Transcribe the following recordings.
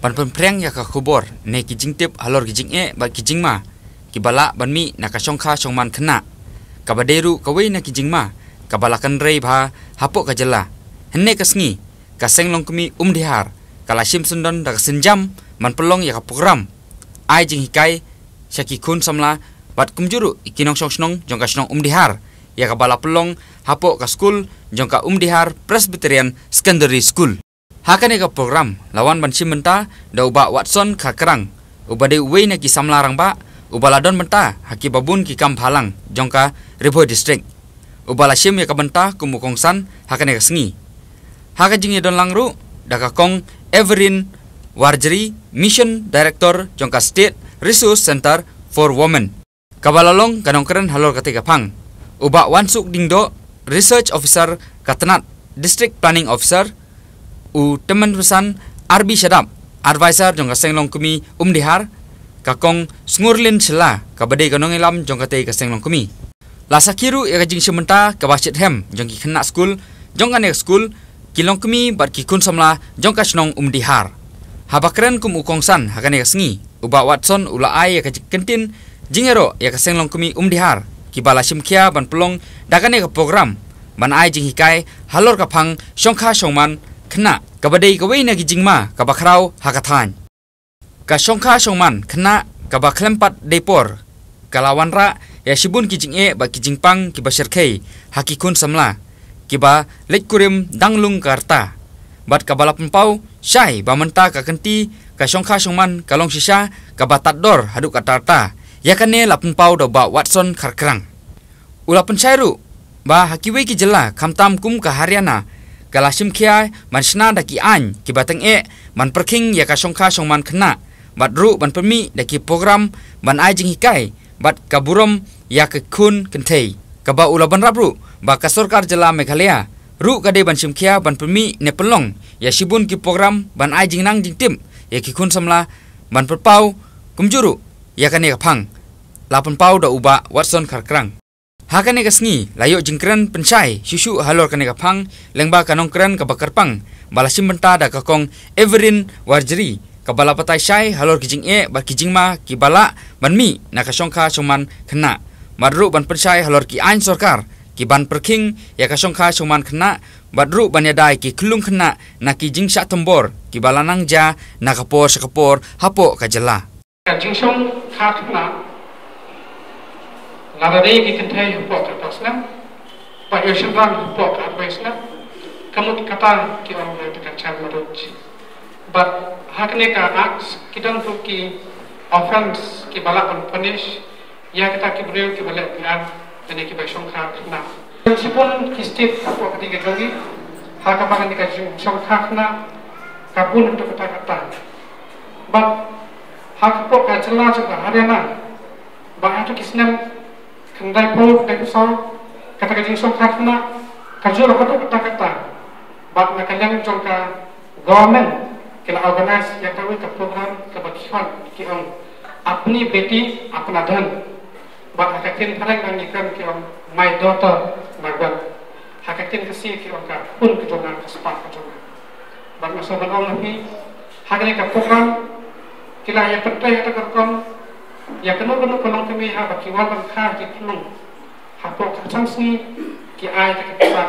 ban pempreng ya ka khubor. Ne ki jingtip halor ki e ba ki jingma ki bala mi na ka shongkha shongman khna ka ka na ki jingma ka kan rei bha hapo ka jala henne ka sngi. Ka kumi um shim sundan da senjam man pelong ya ka program. Jing hikai syaki kun samla bat kumjuru ikinong shong shnong jong ka shnong um dihar ya ka bala pelong hapo ka ka um presbyterian secondary school Hakane ka program lawan ban menta da uba Watson ka kerang. Uba de wei na ki samlarang ba ubaladon menta haki babun ki kam phalang jongka River District. Ubala shim ya ka benta kumukongsan hakane ka sngi. Haka jingi don langru da ka kong Everin Warjeri Mission Director jongka State Resource Center for Women. Kabalalong kanong keren halor katika pang. Uba Wansuk Dingdo Research Officer Katanat District Planning Officer u teman pesan Arbi Shadap advisor jong kaseng long kumi um dihar kakong ngurlin sela. Kabade kanong ilam jong kate kaseng long kumi. Lasa kiru ya kajing sementa kabashit hem. Jong ki kena school jong kanek school. Kilong kumi bat ki kun samla jong kasnong um dihar habakren kum ukong san hakane kasngi uba watson ula ai ya kajik kentin. Jingero ya kaseng long kumi um dihar kibala simkia ban pelong dakane ka program. Ban ai jing hikai halor ka phang shongkha shongman kena. Kabadai kawai na gijingma kabakrau hakathan. Ka shongkha shongman. Kena. Kabaklempat depor. Kalawan ra. Ya shibun kijing e ba kijing pang kiba sherkei hakikun samla. Kiba lekkurim danglung karta. Bat kabala pempau shai ba menta ka kenti ka shongkha shongman kalong shisha. Kabatat dor hadu katarta. Ya kane la pempau do ba watson kharkrang. Ula penchairu ba hakiwe ki jela kamtam kum ka haryana kala sim kia man sna da ki an ki batang e man perking ya ka song kha song man khna. Bat ru ban permi da ki program ban ai jing hikai. Bat kaburom ya ka kun kentei ka ba ula ban rabru ba ka sarkar jela meghalaya. Ru ka de ban sim kia ban permi ne pelong. Ya sibun ki program ban ai jing nang jing tim. Ya ki kun samla ban perpau kumjuru. Ya ka ne ka phang. Lapan pau da uba watson kharkrang Hakane ka sngi layo jingkran pensai susu halor kane ka lengba kanong kran ka bakar pang. Balasim benta da ka Everin Warjeri ka bala patai sai halor kijing e ba kijing ma ki bala ban mi na ka khna madru ban pensai halor ki ain sarkar ki ban perking ya ka songkha soman khna badru ban ya dai ki klung khna na ki jing sha tombor ki bala ja na ka por sa ka por hapo ka jala ka jing song kha khna Nada de que contém o pouco a pasna, para eu chamar o pouco a pasna, kamu kata ki orang tekan cara marut. But hakne ka acts kita untuk ki offense ki balak pun punish, ya kita ki beriu ki balak biar dan ki basong kha kena. Sipun ki step apa ketiga lagi, hak apa kan ka song kha kena, kapun untuk kata kata. But hak pok ka jelas juga. Bah itu kisnem kendai pun dan usah kata kata jingso kafna kerja lo kata kata kata. Bak nak kalian jongka government kena organize yang tahu ke program kebakian kiam apni beti apna dan? Bak hakakin parang nang ikan kiam my daughter magwan hakakin kasi kiam ka pun kejongan kesepak kejongan bak masa bangal lagi hakini ke program kila yang penting ada kerkom ya kena kena kena kami ha baki wal ban kha ki kunu ha po ka chang si ki ai ka ka sa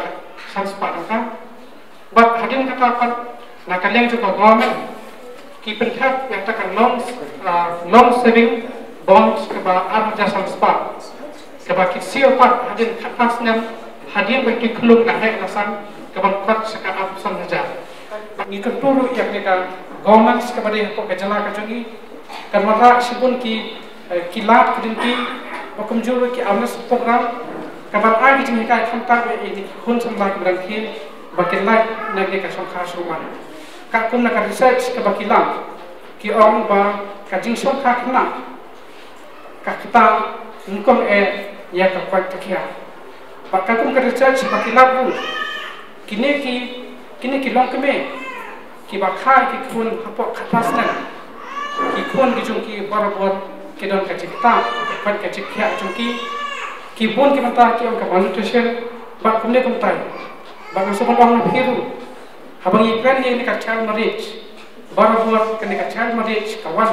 sang spa ka ba hadin ka ka na ka leng ko government ki pen kha ya ta ka long long saving bonds ka ba ar ja sang spa ka ba ki si o pa hadin ka pas nam hadin ba ki kunu ka he na sang ka ban kwat sa ka ap sang ja ni ka turu ya ka government ka ba de ko ka jala ka jogi kan mata sipun ki kilat kudinti hukum juru ki awalas program. Kabar ai ki jingka kan ta be ini hun sam lak berangki bakin lak nagi ka som khas ruman ka kum na ka research ka bakilam ki ong ba ka jing som kha kana ka kita ngkom e ya ka kwat takia ba kum ka research bakilam bu. Kini ki kini ki long ki ba kha ki kun hapo khatas na ki kun ki jung ki barabot kidon ka cikta pat ka cikya chungki ki bon ki mata ki on ka malnutrition ba kumne kum tai ba ka sobon ong phiru habang ikran ni ni ka chal marich baru buat kena kacang mari kawan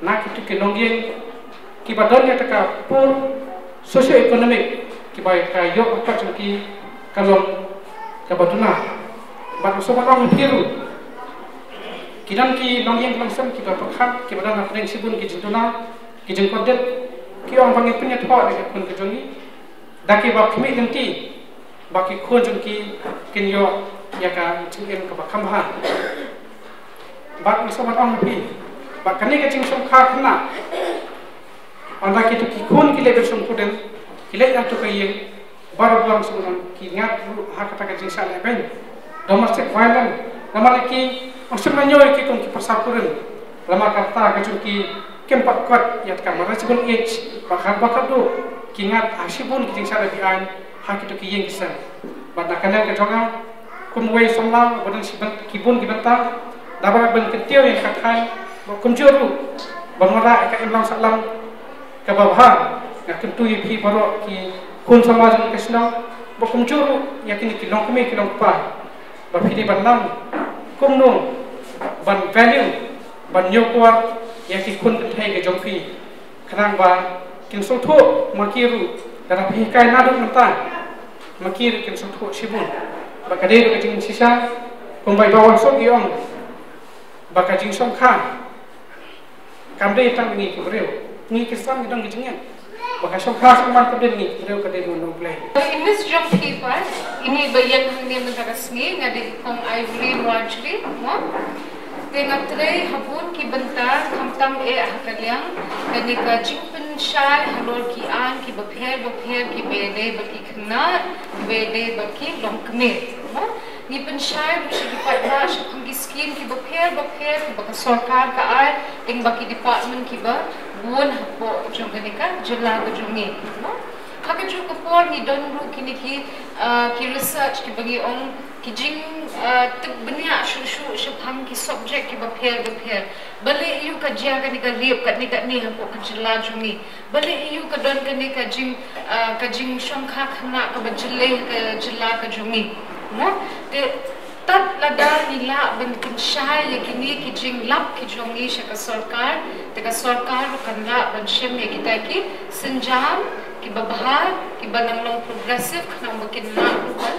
nak itu ke nonggeng kiba donya taka pur socio ekonomik kiba ka yok apa cuki kalau kabatuna baru sobat orang biru kidan ki nonggeng langsung kiba perhat kiba dan apa yang sibun ki jentuna ki jengkodet ki orang panggil punya thok dekat kun kejongi daki bab kemi nanti baki kun jengki kin yo ya ka cingen ka bakam ha bak ni sobat ong pi bak kani ke ching sum kha khna anda ki tu ki kun ki le sum kuden ki le atu ka yeng bar bulan sum nan ki ngat ha ka ka jing sa le ben. Domestic violence nama ki on sum nan yoy ki kun ki kurun lama kata ka ki kem pak kwat yat ka mara chibun h bak ha bak du ki ngat asibun ki jing sa le bi an ha ki tu ki yeng kisan bak na kana ka jonga kumway somlang bodang sibat kibun kibata dapat ben ketiau yang katai kumjuru bangara ka imlang salam ka babha ya kentu yi phi baro ki kun samaj ni kesna bo kumjuru ya kini ki long kumi ki long pa. Ba nam kumno ban value ban nyokwa ya ki kun thai ke jong phi khanang ba kin so tho makiru dara phi kai nadu mata makir kin so tho sibun dei ka jing sisa kung bai bawang sok yong baka jing som kha. Kam dei tang ni ki breu. Ni ki sam ki dong ki jingen baka som kha som man ka dei ni breu ka dei no play. In this job keeper ini bayan hindi mo tagasngi nga di kung Ivory largely mo E ki ba buon hapo jong kani ka jela ka jongi Kaka ju kapor ni don kini ki ki research ki bagi ong ki jing tuk benia shu shu shu ki subject ki bapher bapher bale iu ka jia ka ni ka riep ka ni ka ni ha ko ka jila jungi bale iu ka don ka ni ka jing ka jing shong kha khna ka ba jile ka jila ka jungi mo te tat lada nila ben kin shai ye kini ki jing lap ki jongi sha ka sarkar te ka sarkar kan la ban shem ye kita ki sinjam ki babhar ki banang long progressive khna bakin na ban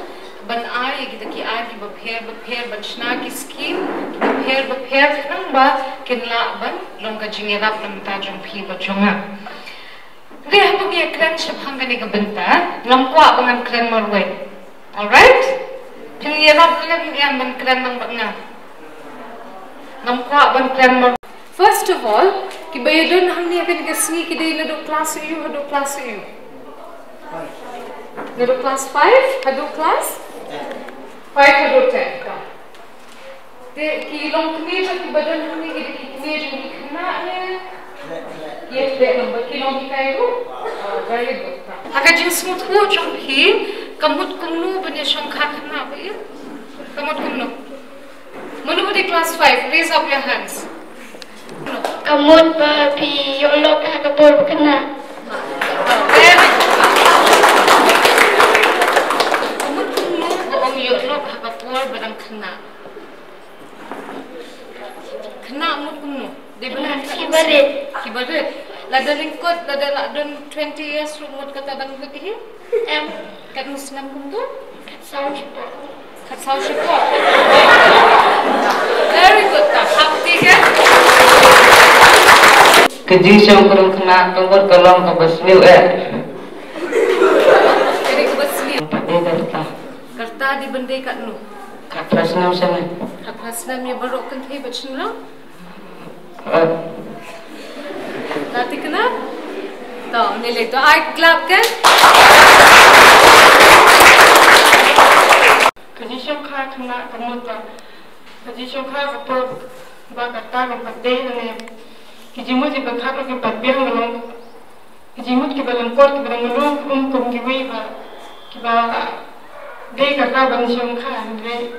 ban ai ki ki ai ki bapher bapher ban shna ki scheme ki bapher bapher khna ba kin la ban long ka jinge rap nam ta jong phi ba jonga Ri ha tu ye kran shap hanga ni ka benta lam kwa bangan kran marwe all right Pin ye rap ni yang ban kran nang ba nga lam kwa ban kran mar First of all, ki bayadon hamni akan kasi ki day na do class you, hado class you. Na do class 5, hado class? 5 hado 10. Te ki long kni ba ki badan hamni ki ki kni jo ki khna ne. Yes, de number ki long ki kai ru. Very good. Aka jin smut ko jong hi kamut kumnu bane shong kha khna ba ye. Kamut kumnu. Manu di class 5, raise up your hands. Kamut ba pi yolo ka kapur kena. Benar Kibarit. Kibarit. Lada lingkot, lada ladon 20 years rumut kata dang lagi. Em Kat musnam saus po. Kat sau syukur. Very good tak. Hakti kan? Kejing siyang kurang kena tungkol kolong ke basmiu eh. Jadi. Empat dia kata. Kerta di bendai kat nu. Kat prasnam sana. Kat hasnam ya baru kan thay bacun lah. Eh, Nanti kena? Tahu nilai tu. I clap kan? Kejing siyang ka kena kamut ba. Kejing siyang ka kapur ba kata ka pate ne. Kejing mo si bakha ka patbiang ngalong. Kejing mo ki balang ki balang ngalong um kum ki wi ba. Ki ba dei kata ban siyang ka ne.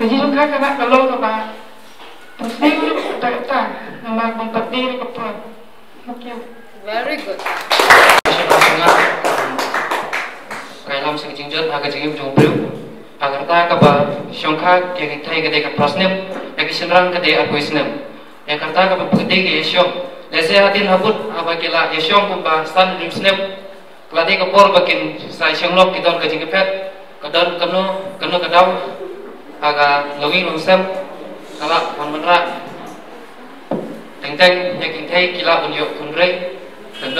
Kejing siyang ka kana kalong ka ba. Terus ni ko kata kata nama bang pate ni kapur. Okay. Very good. Kaya lam sa kejing jod, aga jing yung jong priu. Agar ta ka ba siyang ka kaya thay ka day ka prasnip. Lagi senrang ke dia aku isnem yang kata ke putih ke yesyong lese hatin habut abakila yesyong pumba stan lim snep keladi ke por bakin sai syanglok kita ke jingkepet kedon kenu kenu kedau aga longing longsem kala manmenra teng teng yakin thai kila unyok upa teng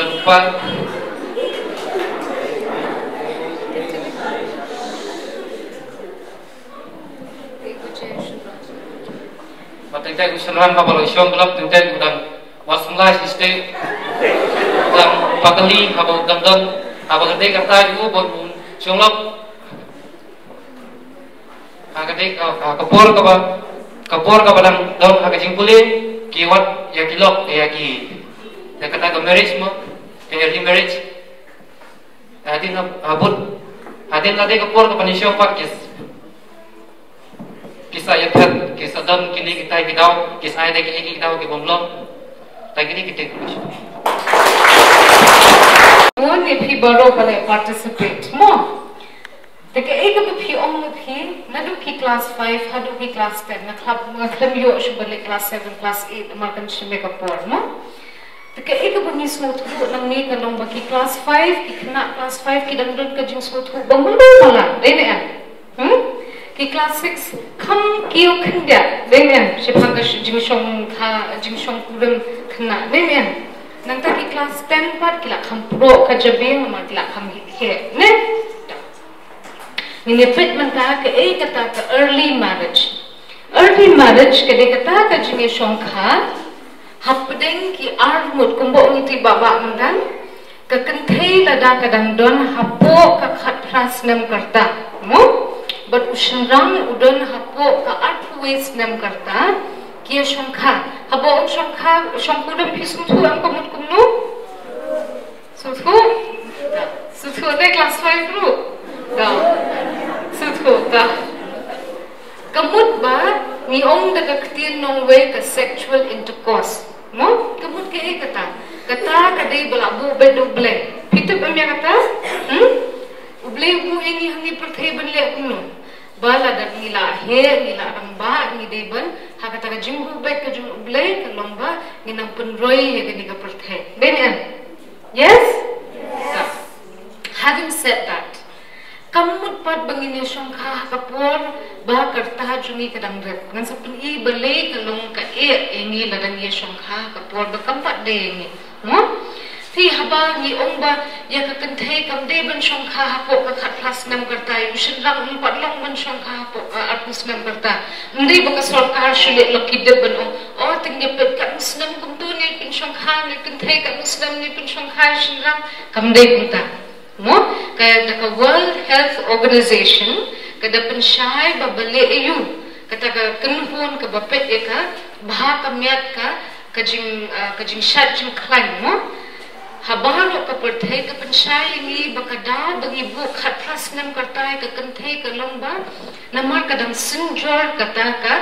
teng usalan kapal isyong gelap teng teng udang wasmlah siste udang pakali kapal udang don. Kapal gede kata juga bon syong lap agade kapor kapa kapor kapa dang don aga jingkuli kiwat ya kilok ya ki ya kata ke marriage mo ke early marriage adin abut adin lade kapor kapa ni syong pakis kisah ya pet kisah dan kini kita kita kisah ada kini kita kita bomlong lagi ni kita kurus One if he borrow bale participate mo. Teka eka pa phi ong na phi nadu ki class 5 hadu ki class 10 na club mga club yo shu bale class 7 class 8 markan shi make up por mo. Teka eka pa ni smooth hu nang ni ka long ba ki class 5 ki kena class 5 ki dang dang ka jing smooth hu mala dene an. Hmm? Ki class 6 kam kiyo kenda dene an. Shi phang ka jing shong kha jing shong kurum kena. Nang ta ki class 10 pat kila kham pro ka jabe ma kila kham he ne Ini fit man ta ke? E kata ke early marriage. Early marriage ke? De kata ke jinge shong kha hapdeng ki armut kumbo ni ti baba mandan ke kenthei lada kadang don hapo ka khat pras nem karta mo but ushrang udon hapo ka art ways nem karta kia shong kha habo shong kha shong kudam pisum tu am komut kumnu so tu so tu de class 5 ru da so tu da kamut ba ni ong da ka ktin nong we ka sexual intercourse mo kamut ke e kata kata ka dei bala bu be do ble pitu ba mi kata hm uble bu ini hangi perthai ban le kumnu bala da nila he nila ramba ni deban ha kata ka jimbu be ka jum uble ka lomba ni nang penroi he ni ka perthai. Ben yes? Yes. Having said that kamut pat bangin yung kah kapor ba karta jungi kadang red ngan sa pun i bale kalong ka e engi ladan ye yung kah kapor ba kampat de engi mo thi haba ni ong ba ya ka kanthe kam de ban yung kah hapo ka khat plus nam karta yu shin lang um pat long ban yung kah hapo arpus nam karta ndi ba ka sarkar shule loki de ban o o ting ni pet ka muslim kum tu ni pin yung kah ni kanthe ka muslim ni pin yung kah lang kam de kunta mo kaya the World Health Organization kada pensyai babale EU kata ka kenhun ka bapet e ka baha ka miat ka kajing uh, kajing shat jing klan mo habaro ka perthai ka pensyai ni bakada bagi bu khatras nam kartai ka kanthai ka lomba namar kadang sinjor kata ka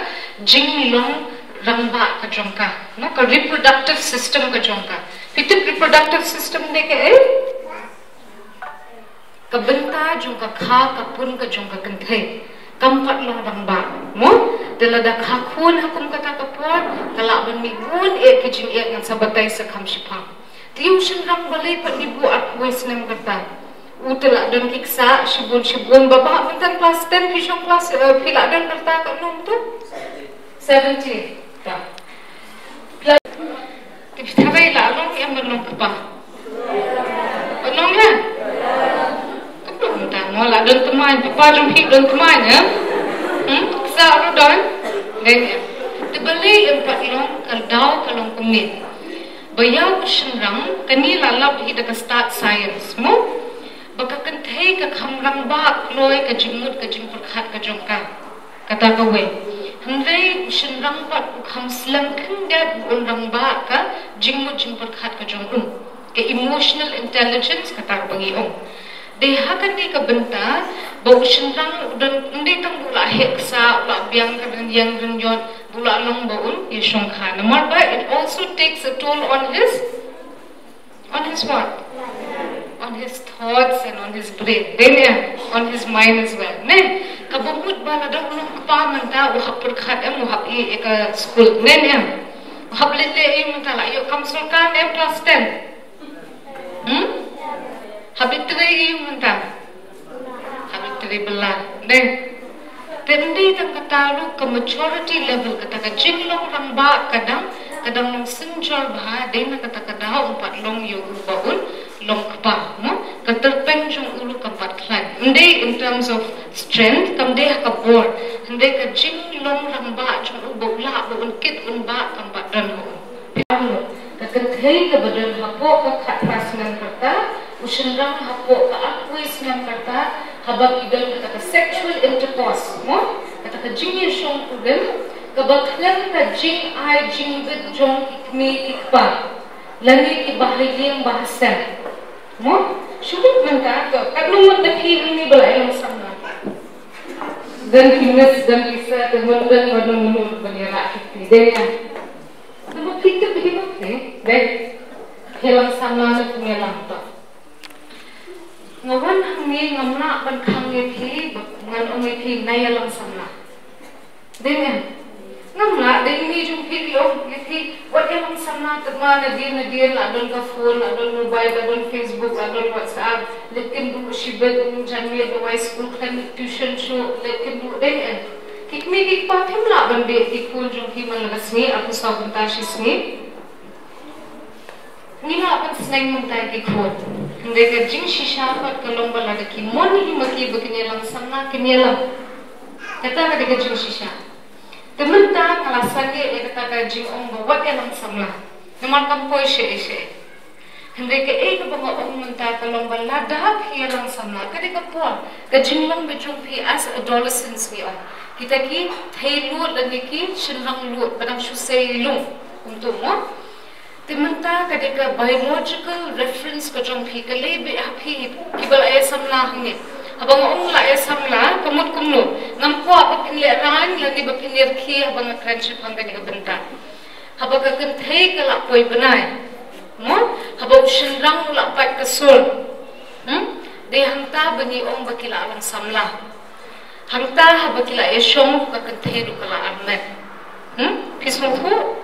jing long ramba ka jongka no ka reproductive system ka jongka fitu reproductive system de ke eh kabenta jong ka kha ka pun ka jong ka kanthai kampat long dang ba. Mo dela da kha khun hakum kata ka por kala ban mi gun e ki jing e ngan sabatai sa kham shipa tiu shin rang balai pat ni bu at wes nem kata utela dan kiksa shibun shibun baba mentan kelas 10 pishong kelas pila dan kata ka nom tu. 70 ta. Kita tahu lah, long yang belum apa. Long lah mo la don tmai papa jong phi don tmai ne hm sa ro don ne te bali em pa ilong kal dau kalong kumit bayau shin rang kani la lap hi da start science. Mo baka kan thei ka kham rang ba loi ka jimut ka jim pur khat ka jong ka kata ka we handai shin rang ba kham slam khang da un rang ba ka jimut jim khat ka jong un ke emotional intelligence kata ka bangi ong deha kan ni kabenta bau shenrang dan ndi tang bula heksa la biang kan yang ren yon bula long baun yeshong khan mar ba it also takes a toll on his on his what? On his thoughts and on his brain then yeah, on his mind as well. Ne kabumut ba na dong nung kapa man ta u hapur khat em u hap i school. Nen em u hap le le i man ta la yo kam sul kan em class 10 hmm ta ka ramba kadang kadang nang senjol bah dena kata kada umpat long yo baun long kapa no? Katerpeng jong ulu kampat klan. Inde in terms of strength kam de ka bor inde ka jinglong ramba jong u bola baun kit un ba kampat dan ho. Ka kathei ka badan hapo ka khatras nan kata usenrang hapo ka akwis nan kata? Habak idal kata ka sexual intercourse mo kata ka jingir shong problem kabaklan ka jing ai jing bit jong ikmi ikpa lani ki bahayang bahasa mo syukur man ka ka kadlong mo takhi ni bala ayong sama dan kinas dan teman dan wadong mo banira kiti daya Nama kita begini ni, deh, hilang sama na pengelang to. Ngawan hangi ngamna ban khangi thi, ngan ongi thi nayalang sama. Dengan ngamla de ini jung phi yo yethi wat yang sama tama na dia na dia la don ka phone la don mobile la don facebook la don whatsapp lekin du shibet um janme do high school kan tuition show lekin du de en kikmi kik pa thim la ban be ki phone jung ki man lasmi aku sa bunta shi smi ni la ban sneng mun ta ki khot de ka jing shisha pat kalong bala de ki mon hi maki bakini lang samna kinyelam kata ka de ka jing shisha Temen ta kala sange e kata ka jing ong ba wat elang samla. Naman kam poi she she. Hindi ka e ka banga ong munta ka long ba la da ki elang samla. Kadi ka po. Ka jing long bi jung pi as adolescents we are. Kita ki thai lu la ni ki shin lang lu shu se lu. Untuk mo. Temen ta kadi ka biological reference ka jung pi ka le bi api ki bal e samla hangi. abang ong la e samla kamut kumnu ngam ko apa pinle ran la di ba pinir ki abang kranchi pangga ni benta haba ka kan thei ka la poi banai mo haba ushin rang la pat ka sul hm de hangta bani ong ba kila alang samla. Hangta haba kila e shong ka kan thei du kala arne hm pismo thu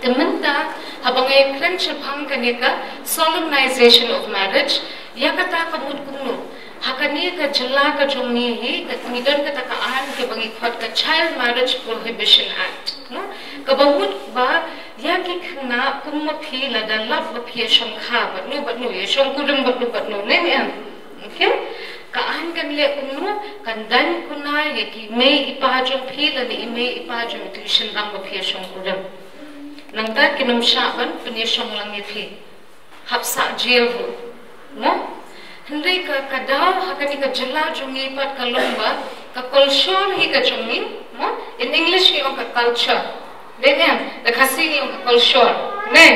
ta tementa habang e kranchi pangga ni ka solemnization of marriage yakata kamut kumnu hakani ka jalla ka jumni hi ka nidan ka takaan ke bangi khot ka child marriage prohibition act no? Ka bahut ba ya ki khna kumma phi la da lab ba phi shom kha ba nu ba nu ye shom kudum ba nu ba nu ne ne okay? Ka an kan le kumnu kan dan kuna ye ki me ipa jom phi la ni me ipa jom tuition ram ba phi Nanti kita nampak pun penyesuaian orang ni pun, jail pun, no? Hendai kadal, hakati jelah jumi pat kalumba, ke kolshor hi ke jumi, no? In English ni orang ke culture, dengan, ke khasi ni orang ke kolshor, ne?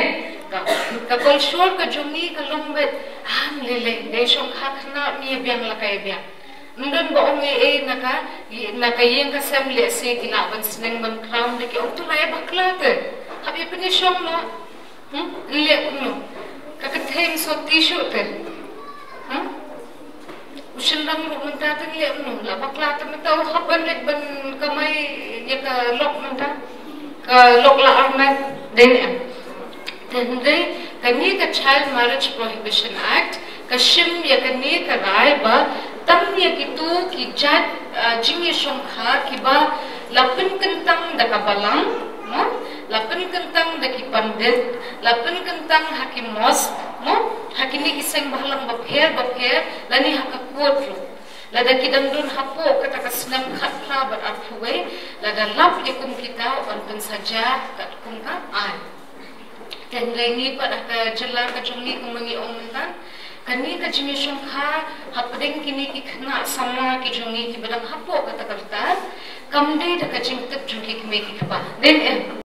Ke kolshor ke jumi kalumba, ham lele, nation khak na ni biang lakai biang. Mungkin e, bawa ni eh nak, nak yang kasam lese kita bantu seneng bantu kram, dekik untuk raya baklat habi pini shong no hm le no ka ka them so tissue te Usin lang mo man tatang liya mo. Labak lata mo tao haban lit ban kamay ya ka lok man ta. Ka lok la armat din yan. Hindi, kani ka Child Marriage Prohibition Act, ka shim ya kani ka rai ba, tam ya kitu ki jad jing ya shong kha ki ba lapin kentang da ka lapin kentang da ki pandit, lapin kentang hakim mos, no? hakini isang bahalang bapher bapher lani hakakotro lada kidang dun hapo kata kasnam khatla bar aphuwe lada lap ikum kita pun saja kat kum ka ai. Dan laini pa ka jela ka chungni kumangi omundan kani ka jimi shong kha hapdeng kini ki khna sama ki jungi ki badang hapo kata karta kamde da ka jing tip jungi ki me ki khapa den